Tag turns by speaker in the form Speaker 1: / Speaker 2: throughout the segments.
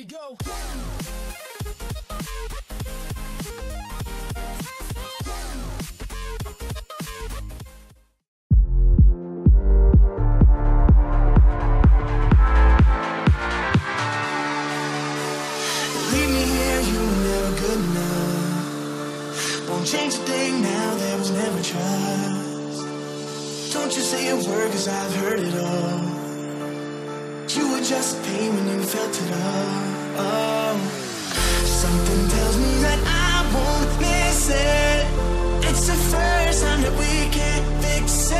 Speaker 1: we go.
Speaker 2: Won't change a thing now, there was never trust. Don't you say a word, cause I've heard it all were just pain when you felt it all. Oh. Something tells me that I won't miss it. It's the first time that we can fix it.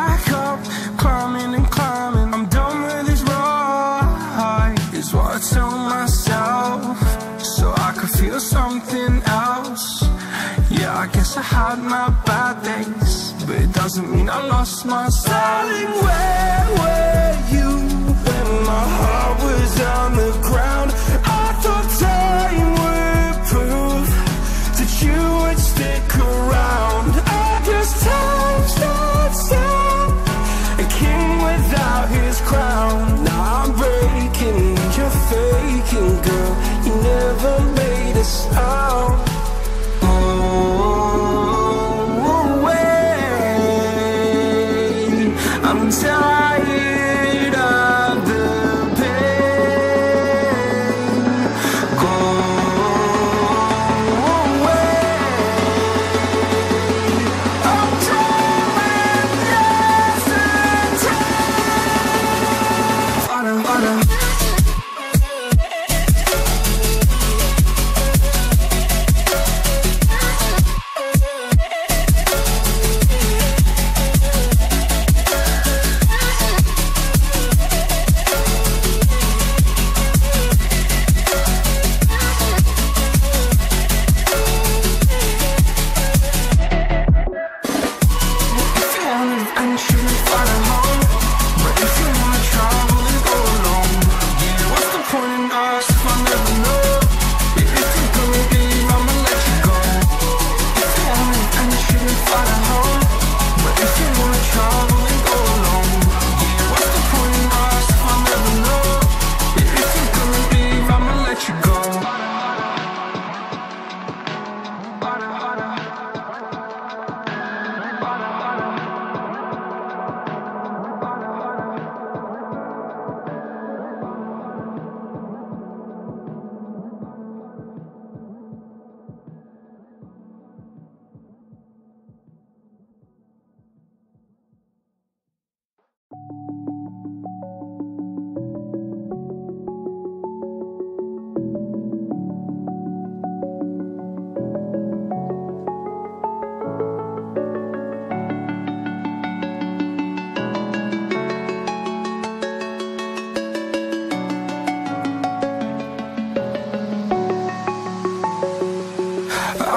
Speaker 3: Back up, climbing and climbing. I'm done with this ride, is what I tell myself, so I could feel something else. Yeah, I guess I had my bad days, but it doesn't mean I lost myself. Darling, where were you when my heart was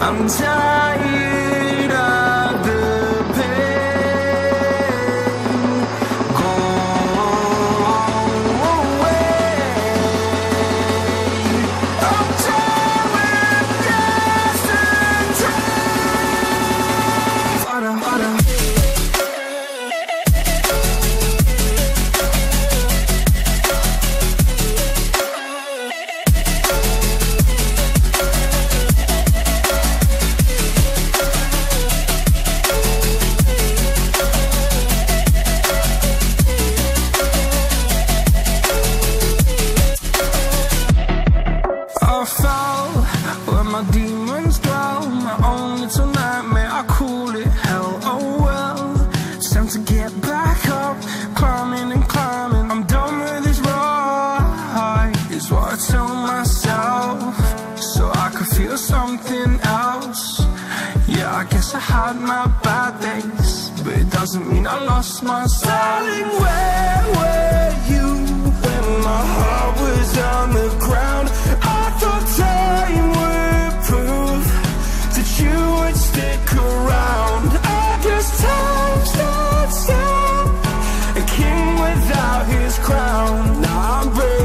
Speaker 3: Away. I'm had bad days But it doesn't mean I lost my styling Where were you when my heart was on the ground? I thought time would prove that you would stick around. I guess time not stopped A king without his crown. Now I'm brave